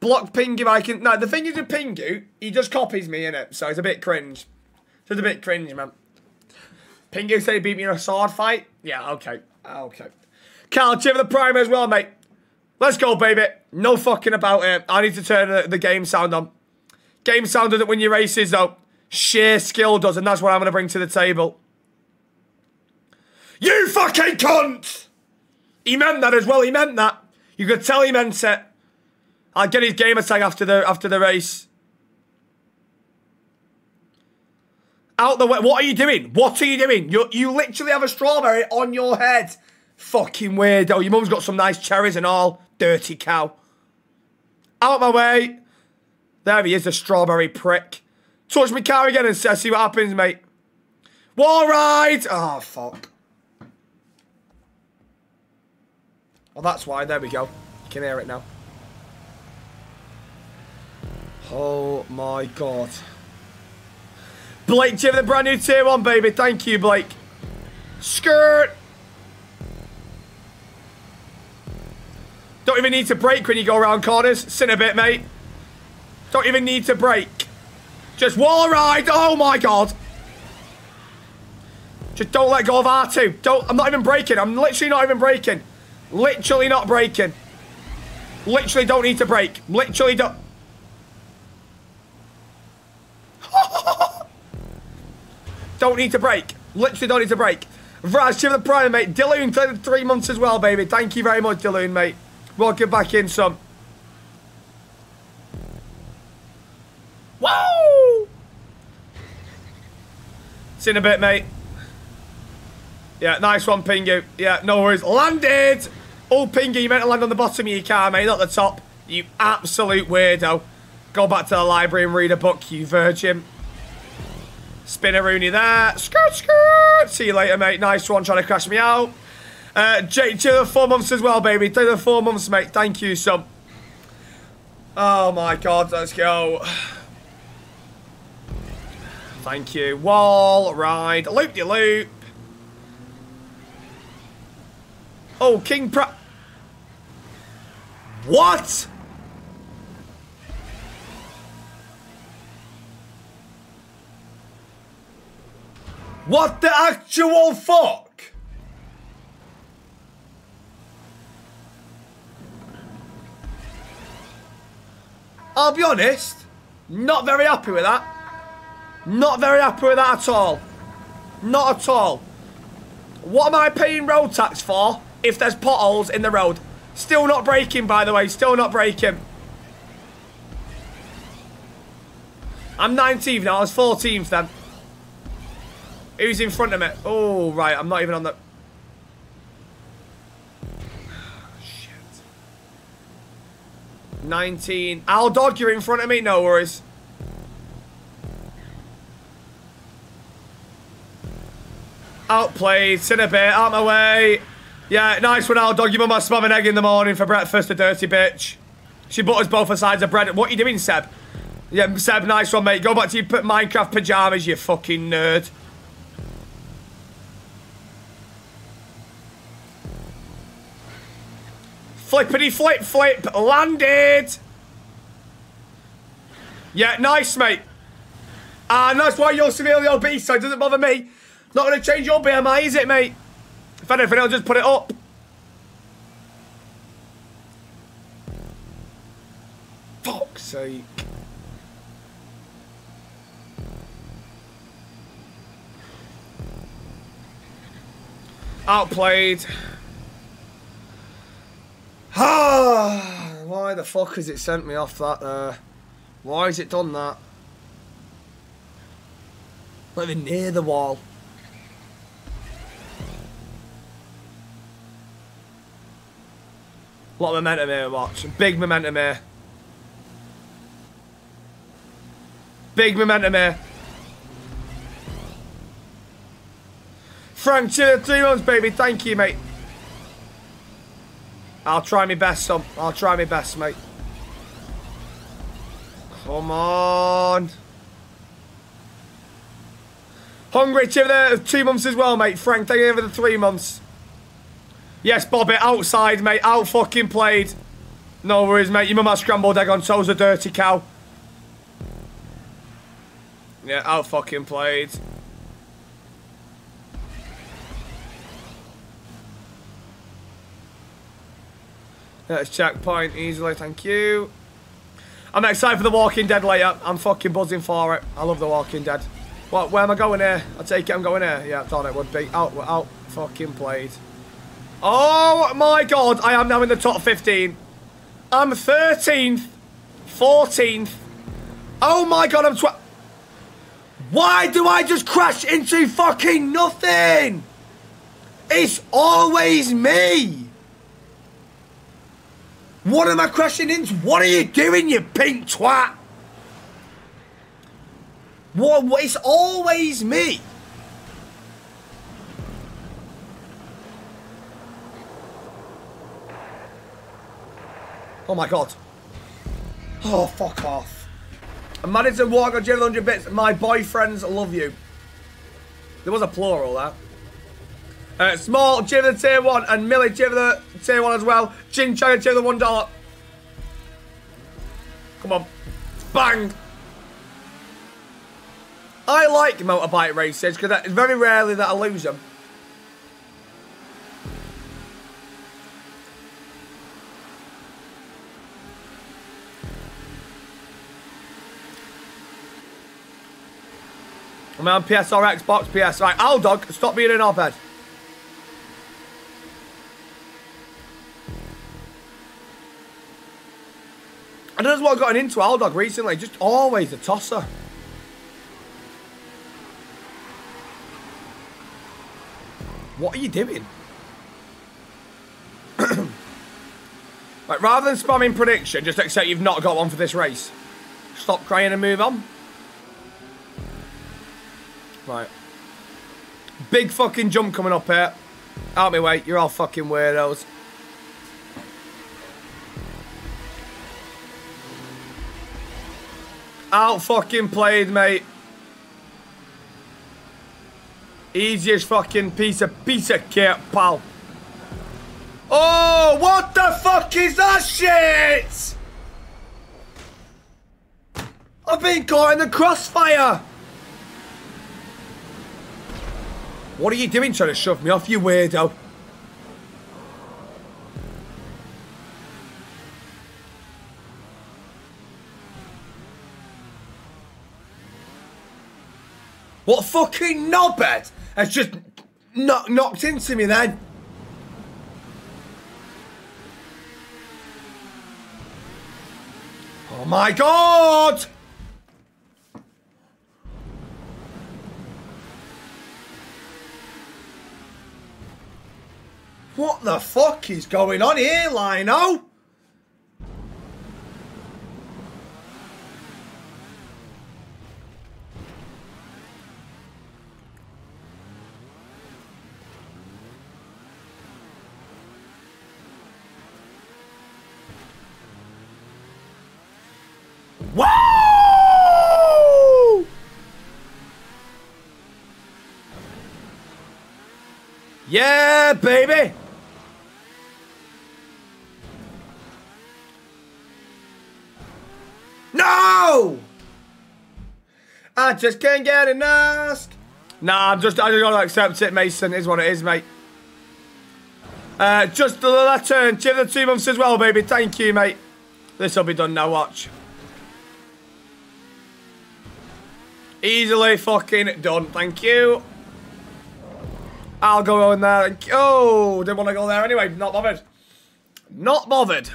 Block Pingu, I can... No, the thing is with Pingu, he just copies me, in it, so it's a bit cringe. It's a bit cringe, man. Pingu said he beat me in a sword fight? Yeah, okay. Okay. Carl, cheer for the prime as well, mate. Let's go, baby. No fucking about it. I need to turn the, the game sound on. Game sound doesn't win your races, though. Sheer skill does, and that's what I'm going to bring to the table. You fucking cunt! He meant that as well. He meant that. You could tell he meant it. I'll get his gamer tag after the after the race. Out the way. What are you doing? What are you doing? You you literally have a strawberry on your head. Fucking weirdo. Oh, your mum's got some nice cherries and all. Dirty cow. Out my way. There he is, the strawberry prick. Touch me car again and see what happens, mate. Wall ride! Oh, fuck. Well, that's why. There we go. You can hear it now. Oh, my God. Blake, give the brand new tier one, baby. Thank you, Blake. Skirt! Don't even need to brake when you go around corners. Sit a bit, mate. Don't even need to brake. Just wall ride. Oh my god. Just don't let go of R2. Don't. I'm not even braking. I'm literally not even braking. Literally not braking. Literally don't need to brake. Literally don't. Don't need to break. Literally don't need to brake. Vraz, cheer the prime, mate. Dilloon, three months as well, baby. Thank you very much, Dilloon, mate. Welcome back in, son. Whoa! See in a bit, mate. Yeah, nice one, Pingu. Yeah, no worries. Landed! Oh, Pingu, you meant to land on the bottom of your car, mate, not the top. You absolute weirdo. Go back to the library and read a book, you virgin. Spinneroony there. Skirt, skirt. See you later, mate. Nice one, trying to crash me out. Uh, Jake, the four months as well, baby. To the four months, mate. Thank you, son. Oh, my God. Let's go. Thank you. Wall, ride, loop-de-loop. -loop. Oh, King Pra... What? What the actual fuck? I'll be honest, not very happy with that. Not very happy with that at all. Not at all. What am I paying road tax for if there's potholes in the road? Still not breaking, by the way. Still not breaking. I'm 19th now. I was 14th then. Who's in front of me? Oh, right. I'm not even on the... Shit. 19. Al Dog, you're in front of me. No worries. Outplayed. Sit a bit. Out my way. Yeah, nice one, Al Dog. Your mum spam an egg in the morning for breakfast, a dirty bitch. She butters both sides of bread. What are you doing, Seb? Yeah, Seb, nice one, mate. Go back to your Minecraft pajamas, you fucking nerd. Flippity flip flip. Landed. Yeah, nice, mate. Ah, and that's why you're severely obese, so it doesn't bother me. Not going to change your BMI, is it, mate? If anything, I'll just put it up. Fuck's sake. Outplayed. Ah, why the fuck has it sent me off that there? Why has it done that? Even near the wall. A lot of momentum here, watch. Big momentum here. Big momentum here. Frank, three months, baby. Thank you, mate. I'll try my best, son. I'll try my best, mate. Come on. Hungry two months as well, mate. Frank, thank you for the three months. Yes, Bobby, outside, mate. Out fucking played. No worries, mate. Your mum has scrambled egg on toes, a dirty cow. Yeah, out fucking played. Let's checkpoint easily, thank you. I'm excited for The Walking Dead later. I'm fucking buzzing for it. I love The Walking Dead. What? Where am I going here? I take it I'm going here. Yeah, I thought it would be. Out, out, fucking played. Oh my god, I am now in the top 15. I'm 13th, 14th. Oh my god, I'm 12. Why do I just crash into fucking nothing? It's always me. What am I crashing into? What are you doing, you pink twat? What, what? It's always me. Oh my god. Oh, fuck off. I'm managed to walk on 100 bits. My boyfriends love you. There was a plural, that. Uh, small, give the tier 1, and Millie, give the tier 1 as well. Chin China, give the $1. Come on. Bang! I like motorbike races, because it's very rarely that I lose them. I'm on PSR, Xbox, PS. Right, Al Dog, stop being an op-ed. Don't what I've gotten into Aldog recently. Just always a tosser. What are you doing? right, rather than spamming prediction, just accept you've not got one for this race. Stop crying and move on. Right. Big fucking jump coming up here. Out me way, you're all fucking weirdos. Out fucking played, mate. Easiest fucking piece of piece of kit, pal. Oh, what the fuck is that shit? I've been caught in the crossfire. What are you doing trying to shove me off, you weirdo? What fucking knobhead has just knock, knocked into me then? Oh my god! What the fuck is going on here, Lino? Yeah, baby! No! I just can't get enough. Nah, I'm just, I just gotta accept it, Mason. Is what it is, mate. Uh, just the last turn. Cheer the two months as well, baby. Thank you, mate. This will be done now, watch. Easily fucking done. Thank you. I'll go in there. Oh, didn't want to go there anyway. Not bothered. Not bothered.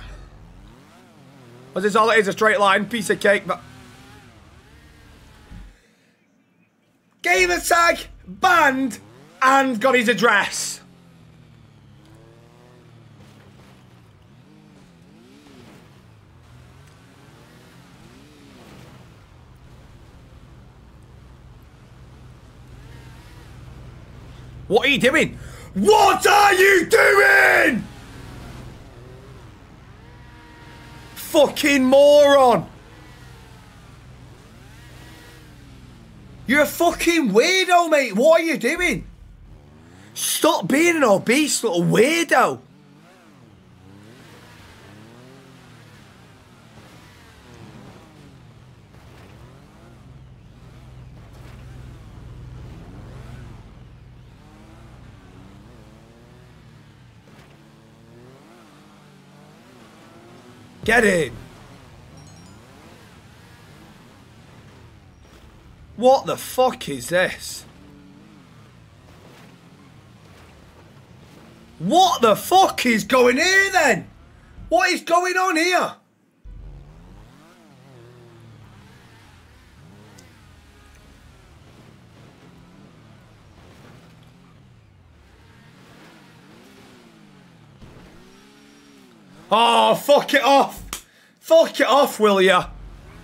Was this all it is? A straight line, piece of cake, but... Gamer tag, banned, and got his address. What are you doing? What are you doing? fucking moron! You're a fucking weirdo, mate. What are you doing? Stop being an obese little weirdo. Get in. What the fuck is this? What the fuck is going here then? What is going on here? Oh, fuck it off. Fuck it off, will ya?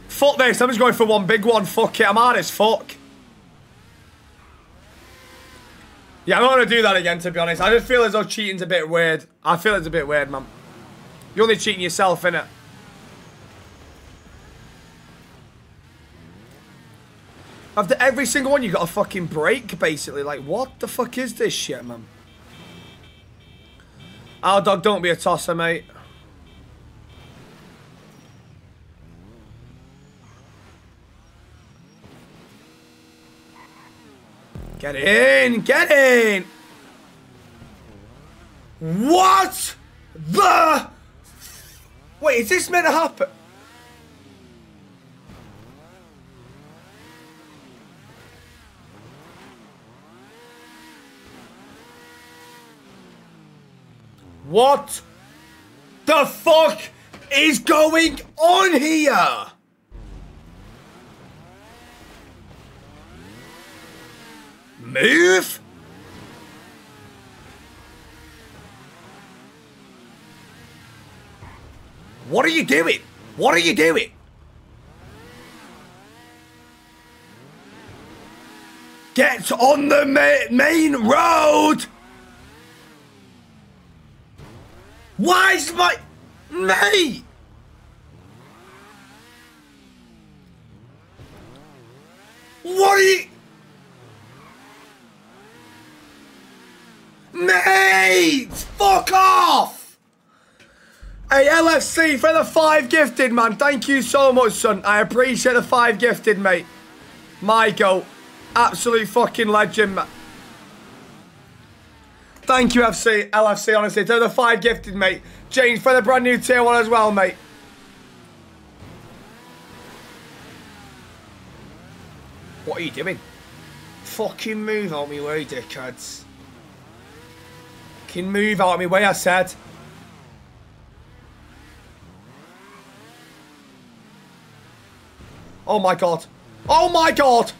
Fuck this. I'm just going for one big one. Fuck it. I'm hard as fuck. Yeah, I'm not going to do that again, to be honest. I just feel as though cheating's a bit weird. I feel it's a bit weird, man. You're only cheating yourself, innit? After every single one, you got a fucking break, basically. Like, what the fuck is this shit, man? Oh, dog, don't be a tosser, mate. Get in! Get in! What the? Wait, is this meant to happen? What the fuck is going on here? Move? What are you doing? What are you doing? Get on the ma main road! Why is my... Mate! What are you... Mate! Fuck off! Hey, LFC for the five gifted, man. Thank you so much, son. I appreciate the five gifted, mate. My goat. Absolute fucking legend, man. Thank you, FC, LFC, honestly. To the five gifted, mate. James for the brand new tier one as well, mate. What are you doing? Fucking move on me way, dickheads. Fucking move out of me way, I said. Oh my god. Oh my god!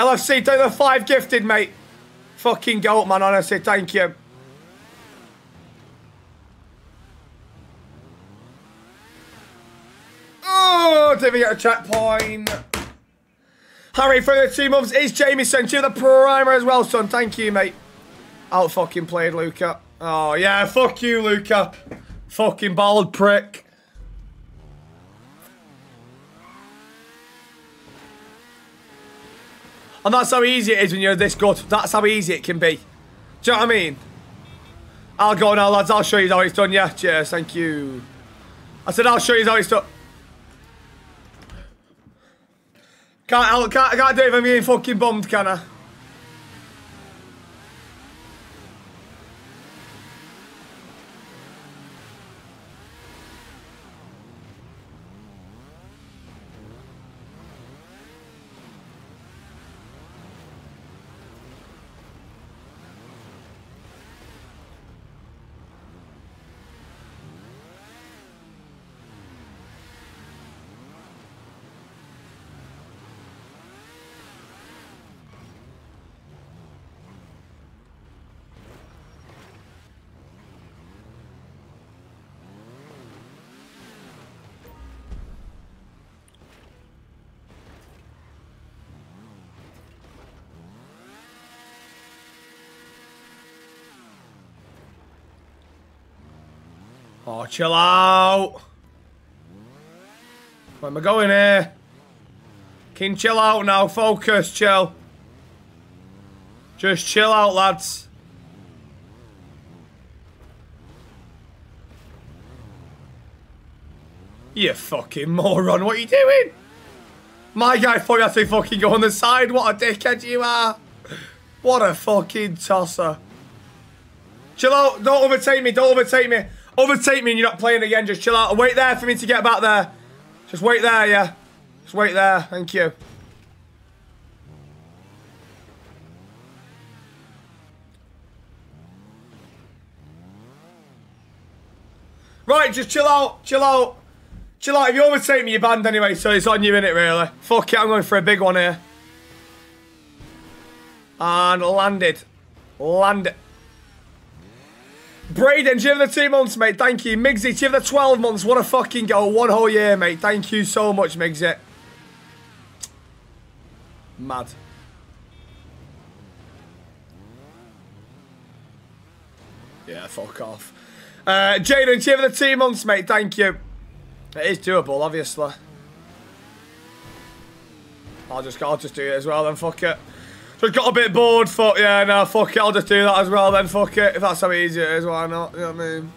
LFC, do the five gifted, mate. Fucking goat, man, honestly, thank you. Oh, did we get a checkpoint? Harry, for the two months, is Jamie sent you the primer as well, son. Thank you, mate. Out fucking played, Luca. Oh, yeah, fuck you, Luca. Fucking bald prick. And that's how easy it is when you're this good. That's how easy it can be. Do you know what I mean? I'll go now, lads. I'll show you how it's done. Yeah, cheers. Thank you. I said I'll show you how it's done. Can't, I can't, I can't do it if I'm being fucking bummed, can I? Oh, chill out. Where am I going here? Can chill out now. Focus, chill. Just chill out, lads. You fucking moron. What are you doing? My guy thought you had to fucking go on the side. What a dickhead you are. What a fucking tosser. Chill out. Don't overtake me. Don't overtake me. Overtake me and you're not playing again, just chill out. Wait there for me to get back there. Just wait there, yeah. Just wait there. Thank you. Right, just chill out, chill out. Chill out, if you overtake me, you're banned anyway, so it's on you, innit, really? Fuck it, I'm going for a big one here. And landed. Landed. Braden, you have the two months, mate? Thank you. Migsy, you have the 12 months? What a fucking go. One whole year, mate. Thank you so much, Migsy. Mad. Yeah, fuck off. Uh, Jaden, you have the two months, mate? Thank you. It is doable, obviously. I'll just, I'll just do it as well then, fuck it. Just got a bit bored, fuck yeah, no, fuck it, I'll just do that as well then, fuck it. If that's how easy it is, why not, you know what I mean?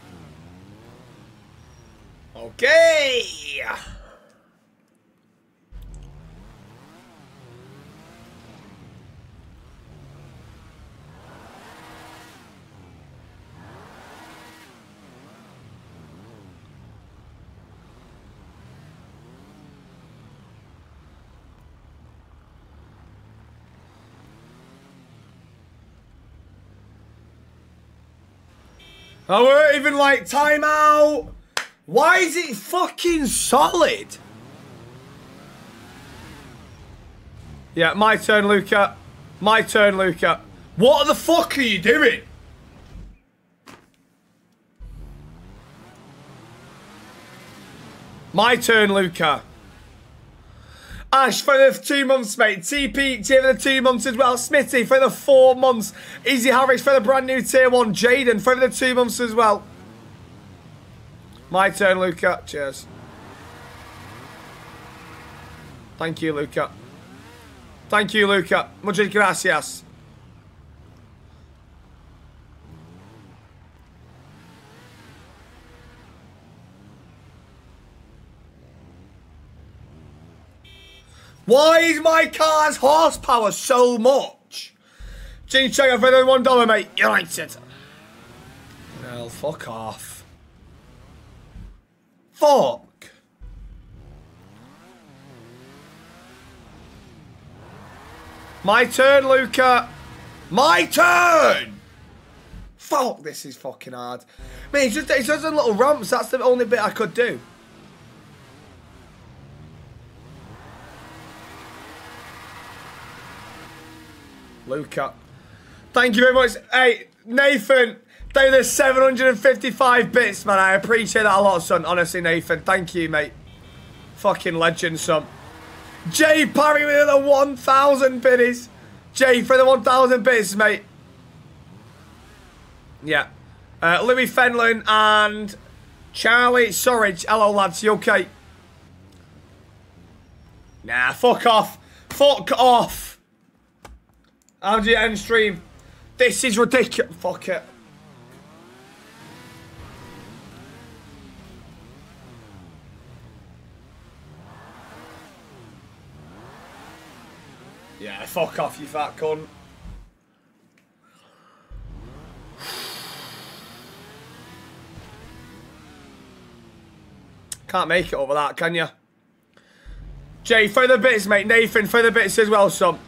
Okay! Oh, I weren't even like timeout. Why is it fucking solid? Yeah, my turn, Luca. My turn, Luca. What the fuck are you doing? My turn, Luca. Ash for the two months, mate. TP, for the two months as well. Smitty for the four months. Easy Harris for the brand new tier one. Jaden for the two months as well. My turn, Luca. Cheers. Thank you, Luca. Thank you, Luca. Muchas gracias. Why is my car's horsepower so much? Change check for the one dollar, mate. You liked it. Well, fuck off. Fuck. My turn, Luca. My turn. Fuck, this is fucking hard. Man, it's just, it's just a little ramps. That's the only bit I could do. Luca. Thank you very much. Hey, Nathan, thank you 755 bits, man. I appreciate that a lot, son. Honestly, Nathan. Thank you, mate. Fucking legend, son. Jay Parry with the 1,000 biddies. Jay for the 1,000 bits, mate. Yeah. Uh, Louis Fenlon and Charlie Surridge. Hello, lads. You okay? Nah, fuck off. Fuck off. How do you end stream? This is ridiculous. Fuck it. Yeah, fuck off, you fat cunt. Can't make it over that, can you? Jay, for the bits, mate. Nathan, for the bits as well, son.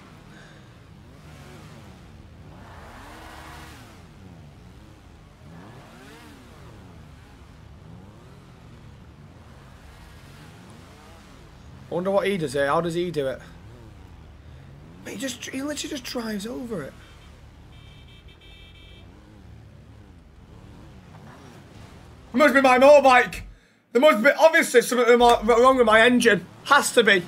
I wonder what he does here. How does he do it? He just he literally just drives over it. It must be my motorbike. There must be obviously something wrong with my engine. Has to be.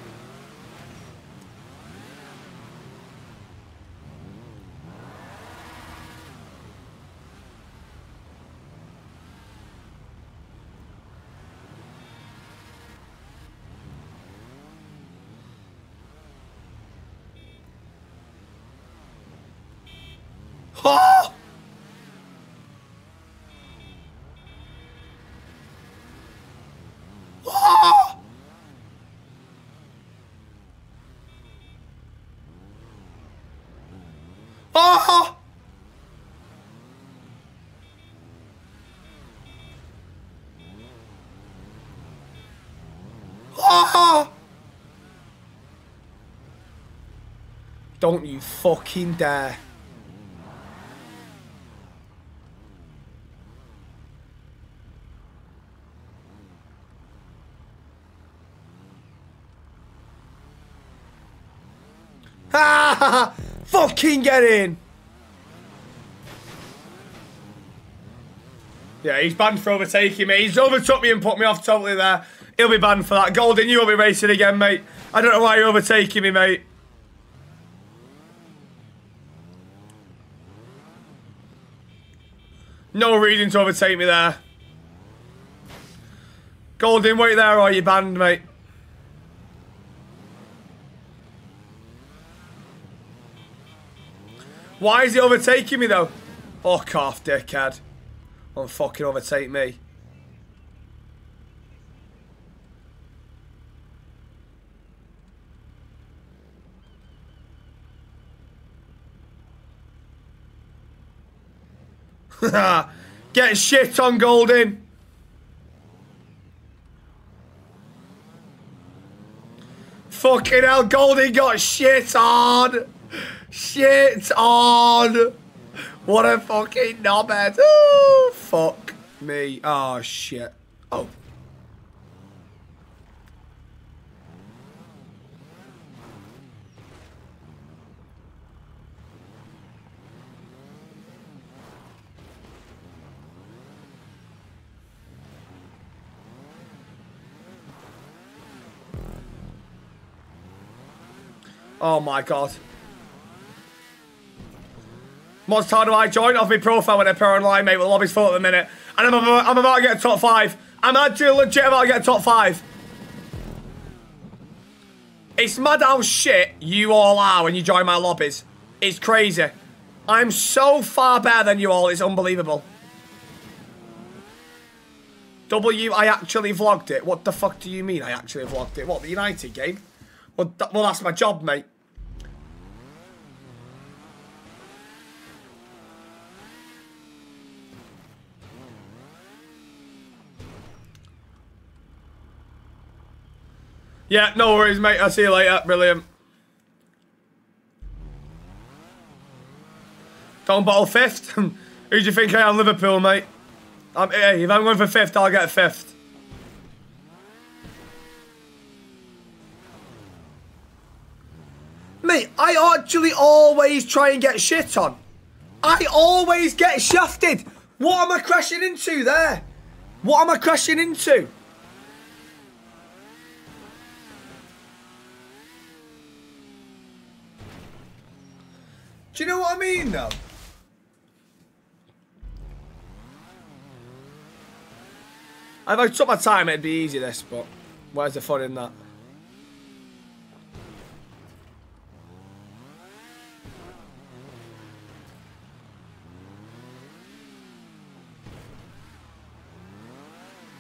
Oh! Oh! Oh! Oh! Don't you fucking dare. Ha! Fucking get in! Yeah, he's banned for overtaking me. He's overtook me and put me off totally there. He'll be banned for that. Golden, you will be racing again, mate. I don't know why you're overtaking me, mate. No reason to overtake me there. Golden, wait there or are you banned, mate? Why is he overtaking me, though? Fuck off, dickhead. Don't fucking overtake me. Get shit on Golden. Fucking hell, Goldie got shit on. Shit on. What a fucking knobhead. Oh, fuck me. Oh, shit. Oh. Oh my god. Mods, how do I join? Off my profile when I pair online, mate, with lobby's full at the minute. And I'm about, I'm about to get a top five. I'm actually legit about to get a top five. It's mad how shit you all are when you join my lobbies. It's crazy. I'm so far better than you all, it's unbelievable. W, I actually vlogged it. What the fuck do you mean I actually vlogged it? What, the United game? Well, well that's my job, mate. Yeah, no worries, mate. I'll see you later. Brilliant. Don't bottle fifth. Who do you think I am, Liverpool, mate? I'm, hey, if I'm going for fifth, I'll get fifth. Mate, I actually always try and get shit on. I always get shafted. What am I crashing into there? What am I crashing into? Do you know what I mean, though? If I took my time, it'd be easy, this, but where's the fun in that?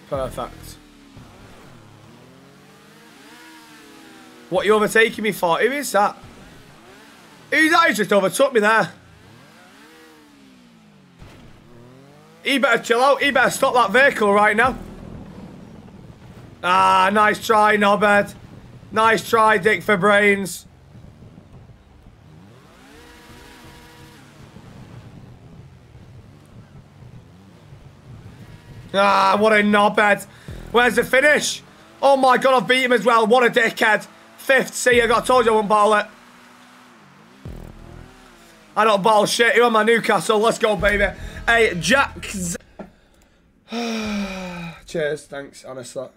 Perfect. What you overtaking me for? Who is that? Who's that? He just overtook me there. He better chill out. He better stop that vehicle right now. Ah, nice try, Nobbed. Nice try, Dick for brains. Ah, what a knobhead. Where's the finish? Oh my god, I've beat him as well. What a dickhead. Fifth, see, I got told you I wouldn't ball it. I don't ball shit. You're on my Newcastle. Let's go, baby. Hey, Jack. Cheers. Thanks, honestly.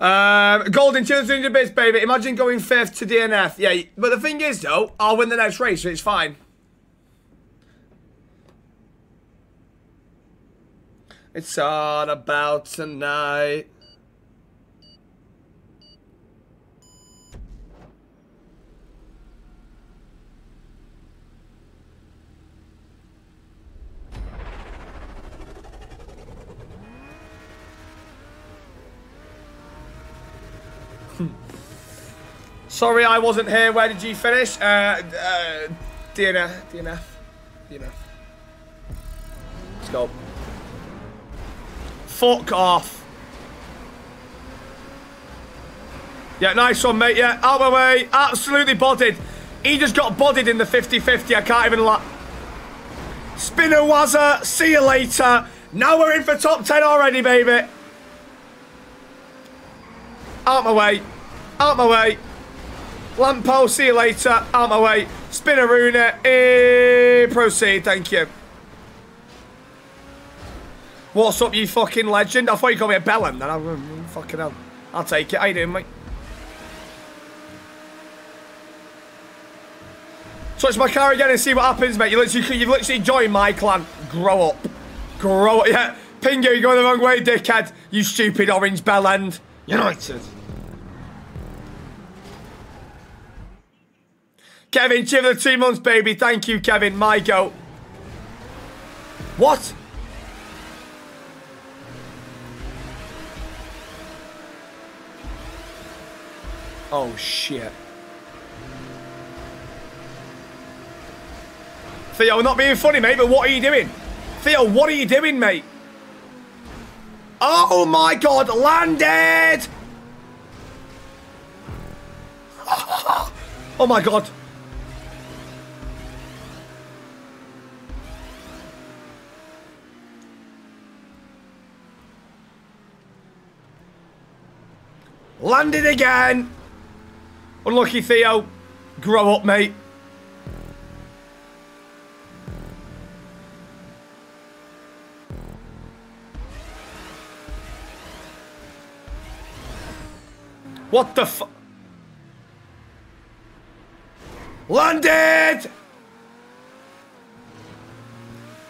Um, Golden 200 bits, baby. Imagine going fifth to DNF. Yeah, but the thing is, though, I'll win the next race, so it's fine. It's all about tonight. Sorry I wasn't here. Where did you finish? Uh, uh, DNF. DNF. DNF. Let's go. Fuck off. Yeah, nice one, mate. Yeah, out of my way. Absolutely bodied. He just got bodied in the 50-50. I can't even la... Spinner Wazza. See you later. Now we're in for top 10 already, baby. Out my way. Out my way. Lamppost, see you later. Out my way. Spinaruna. Eh, proceed, thank you. What's up, you fucking legend? I thought you called me a bellend. Then I'm fucking hell. I'll take it. How you doing, mate? Touch my car again and see what happens, mate. You literally, you've literally joined my clan. Grow up. Grow up. Yeah. Pingu, you're going the wrong way, dickhead. You stupid orange bellend. United. Kevin, for the two months, baby. Thank you, Kevin. My go. What? Oh, shit. Theo, not being funny, mate, but what are you doing? Theo, what are you doing, mate? Oh, my God. Landed! Oh, my God. Landed again. Unlucky Theo. Grow up, mate. What the fu- Landed!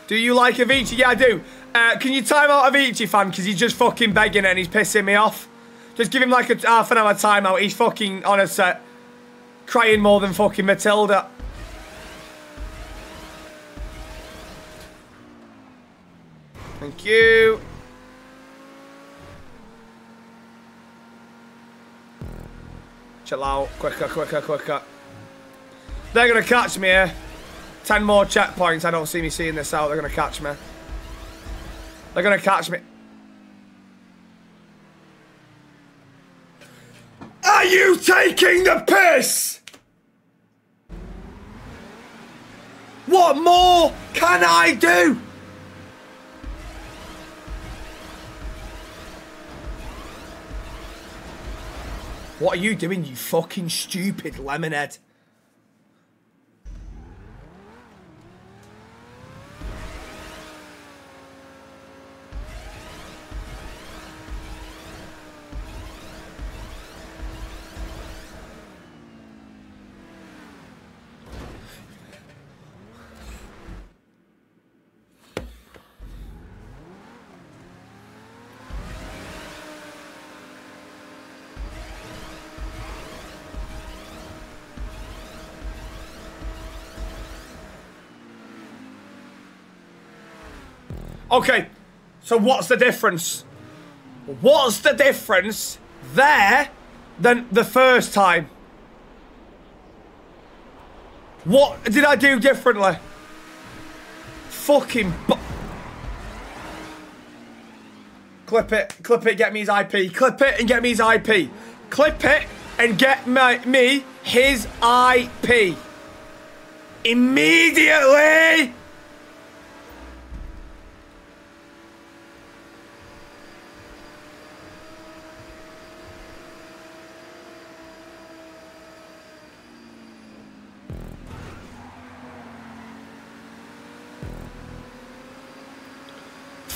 Do you like Avicii? Yeah, I do. Uh, can you time out Avicii, fan? Because he's just fucking begging and he's pissing me off. Just give him like a half an hour timeout. He's fucking on a set. Crying more than fucking Matilda. Thank you. Chill out. Quicker, quicker, quicker. They're going to catch me here. Ten more checkpoints. I don't see me seeing this out. They're going to catch me. They're going to catch me. Are you taking the piss? What more can I do? What are you doing, you fucking stupid lemonhead? Okay, so what's the difference? What's the difference there than the first time? What did I do differently? Fucking Clip it, clip it, get me his IP. Clip it and get me his IP. Clip it and get my, me his IP. Immediately!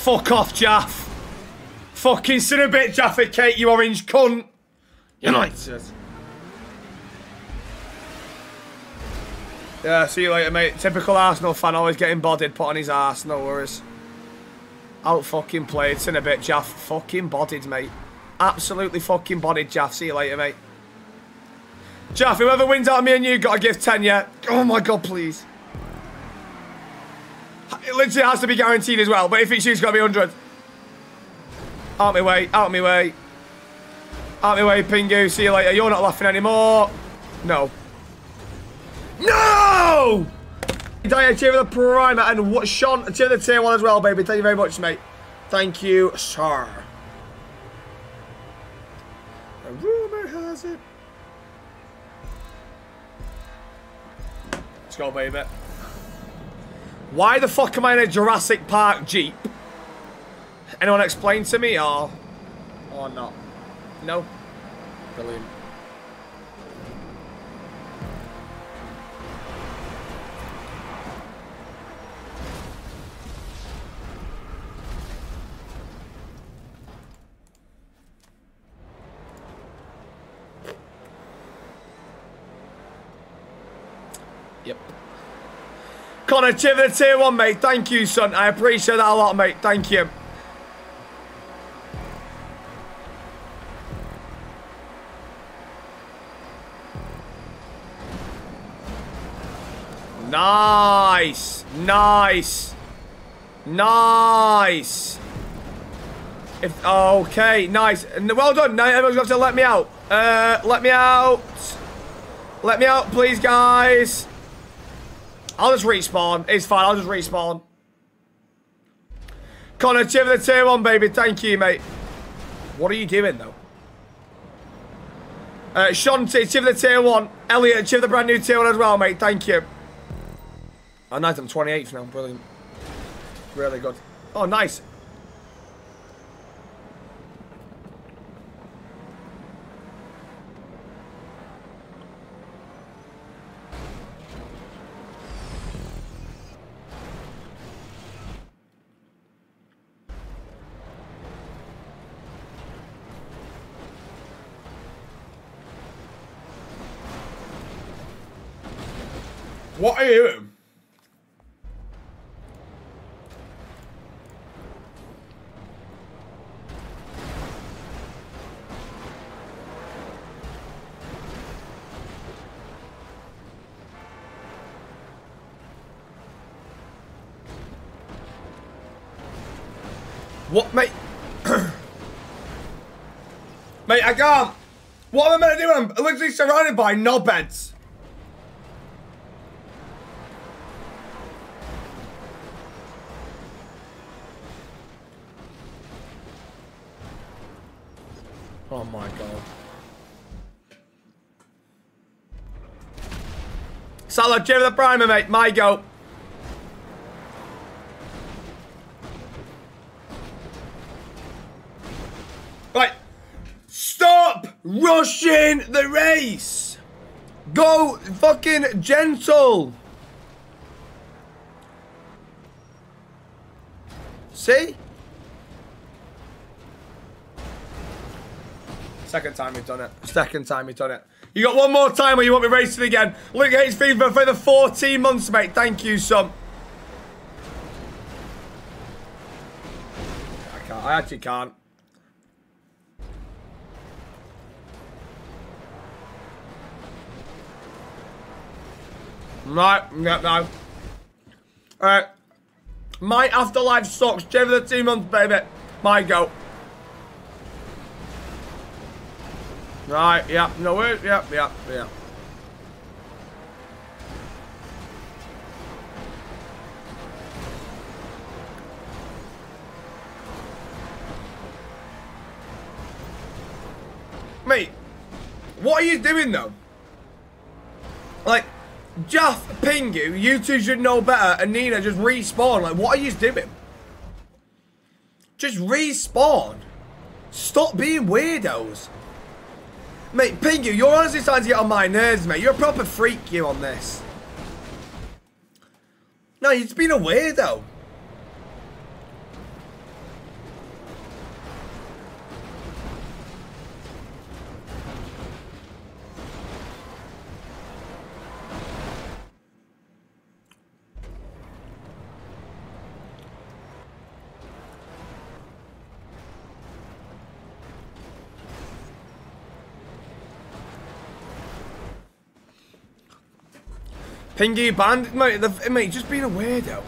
Fuck off, Jaff. Fucking son of a bit, Jaffa Cake, you orange cunt. United. Yeah, see you later, mate. Typical Arsenal fan, always getting bodied, put on his ass, no worries. Out fucking played, sin a bit, Jaff. Fucking bodied, mate. Absolutely fucking bodied, Jaff. See you later, mate. Jaff, whoever wins out of me and you, gotta give 10, yeah? Oh my god, please. It literally has to be guaranteed as well, but if it's you, it's gotta be 100. Out my way, out my way. Out my way, Pingu. See you later. You're not laughing anymore. No. No! Dia, cheer the primer and what Sean, cheer the tier one as well, baby. Thank you very much, mate. Thank you, sir. A rumor has it. Let's go, baby. Why the fuck am I in a Jurassic Park Jeep? Anyone explain to me or, or not? No? Brilliant. Yep. Connor, cheer the tier one, mate. Thank you, son. I appreciate that a lot, mate. Thank you. Nice. Nice. Nice. If okay, nice. Well done. Now everyone's to let me out. Uh, let me out. Let me out, please, guys. I'll just respawn. It's fine. I'll just respawn. Connor, cheer the tier one, baby. Thank you, mate. What are you doing, though? Uh, Sean, cheer the tier one. Elliot, cheer the brand new tier one as well, mate. Thank you. Oh, nice. I'm 28th now. Brilliant. Really good. Oh, nice. What are you? What, mate? mate, I can't. What am I meant to do? I'm literally surrounded by knobheads. Salah, Jim the Primer, mate. My go. Right. Stop rushing the race. Go fucking gentle. See? Second time we've done it. Second time we've done it. You got one more time or you won't be racing again. Look at his FIFA for the 14 months, mate. Thank you, son. I can't. I actually can't. No, no, no. Alright. My afterlife sucks. Give the two months, baby. My go. Right, yeah, no worries, yeah, yeah, yeah. Mate, what are you doing though? Like, Jeff, Pingu, you two should know better, and Nina just respawn. Like, what are you doing? Just respawn. Stop being weirdos. Mate, Pingu, you're honestly starting to get on my nerves, mate. You're a proper freak, you, on this. No, you've been a weirdo. Pingy banned? Mate, the, mate, just being a weirdo.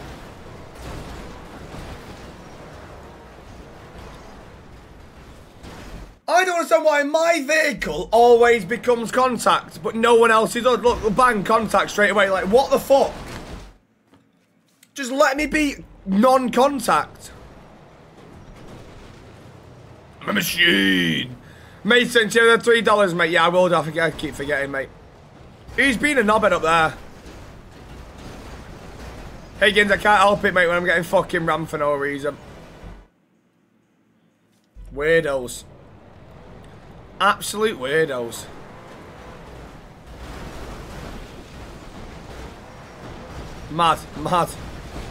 I don't understand why my vehicle always becomes contact, but no one else's does. Look, bang, contact straight away. Like, what the fuck? Just let me be non-contact. I'm a machine. Mason, you the three dollars, mate. Yeah, I will. I, forget, I keep forgetting, mate. He's been a knobbing up there. Higgins, I can't help it, mate, when I'm getting fucking rammed for no reason. Weirdos. Absolute weirdos. Mad, mad.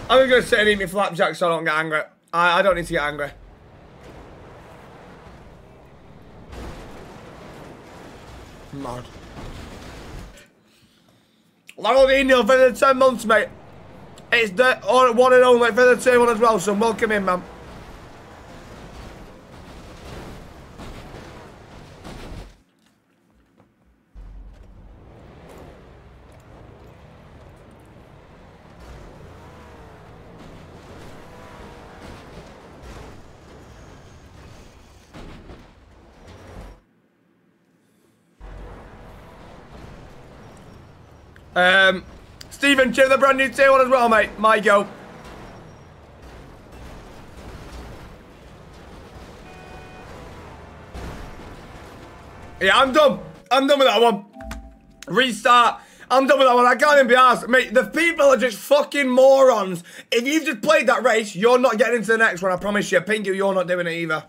I'm going to sit and eat my flapjack so I don't get angry. I, I don't need to get angry. Mad. Ronaldinho for the 10 months, mate. It's the one and only for the two one as well, so welcome in, man. Um, The brand new tier one as well, mate. My go. Yeah, I'm done. I'm done with that one. Restart. I'm done with that one. I can't even be asked. Mate, the people are just fucking morons. If you've just played that race, you're not getting into the next one. I promise you. Pinky, you're not doing it either.